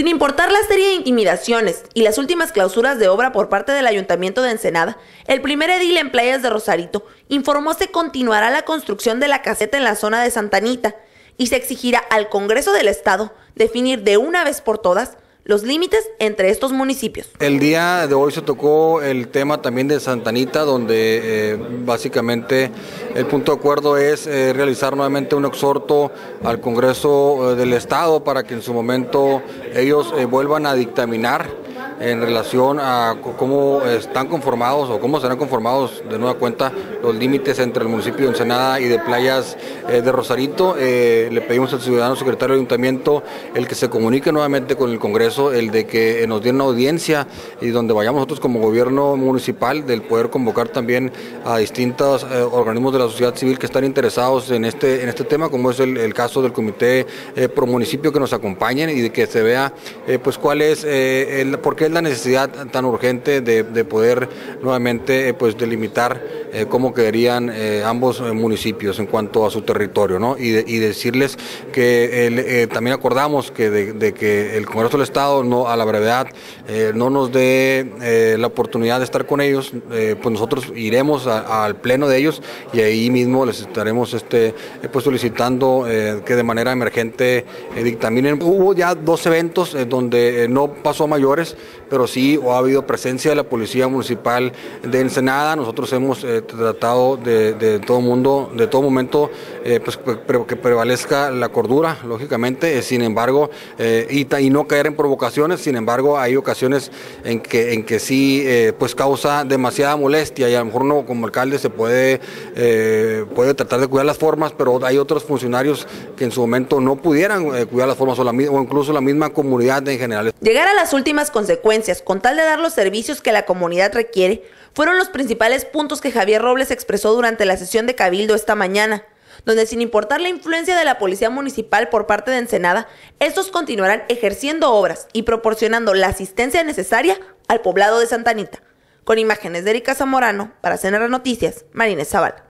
Sin importar la serie de intimidaciones y las últimas clausuras de obra por parte del Ayuntamiento de Ensenada, el primer edil en Playas de Rosarito informó se continuará la construcción de la caseta en la zona de Santanita y se exigirá al Congreso del Estado definir de una vez por todas los límites entre estos municipios. El día de hoy se tocó el tema también de Santanita, donde eh, básicamente el punto de acuerdo es eh, realizar nuevamente un exhorto al Congreso eh, del Estado para que en su momento ellos vuelvan a dictaminar en relación a cómo están conformados o cómo serán conformados de nueva cuenta los límites entre el municipio de Ensenada y de playas eh, de Rosarito. Eh, le pedimos al ciudadano secretario de ayuntamiento el que se comunique nuevamente con el Congreso, el de que nos dé una audiencia y donde vayamos nosotros como gobierno municipal del poder convocar también a distintos eh, organismos de la sociedad civil que están interesados en este, en este tema, como es el, caso del Comité Pro Municipio que nos acompañen y de que se vea pues cuál es el, por qué la necesidad tan urgente de, poder nuevamente eh, pues delimitar eh, cómo quedarían eh, ambos municipios en cuanto a su territorio, ¿no? Y, decirles que también acordamos que de, que el Congreso del Estado no a la brevedad no nos dé la oportunidad de estar con ellos, pues nosotros iremos al pleno de ellos y ahí mismo les estaremos este pues solicitando que de manera emergente dictaminen. Hubo ya dos eventos donde no pasó a mayores, pero sí ha habido presencia de la Policía Municipal de Ensenada. Nosotros hemos eh, tratado de, todo mundo, de todo momento, eh, pues, que prevalezca la cordura, lógicamente. Eh, sin embargo, y, no caer en provocaciones. Sin embargo, hay ocasiones en que, sí, pues causa demasiada molestia y a lo mejor uno como alcalde se puede, puede tratar de cuidar las formas, pero hay otros funcionarios que en su momento no pudieran cuidar las formas o, o incluso la misma comunidad en general. Llegar a las últimas consecuencias con tal de dar los servicios que la comunidad requiere fueron los principales puntos que Javier Robles expresó durante la sesión de Cabildo esta mañana, donde sin importar la influencia de la Policía Municipal por parte de Ensenada, estos continuarán ejerciendo obras y proporcionando la asistencia necesaria al poblado de Santa Anita. Con imágenes de Erika Zamorano, para CNR Noticias, Marínez Zavala.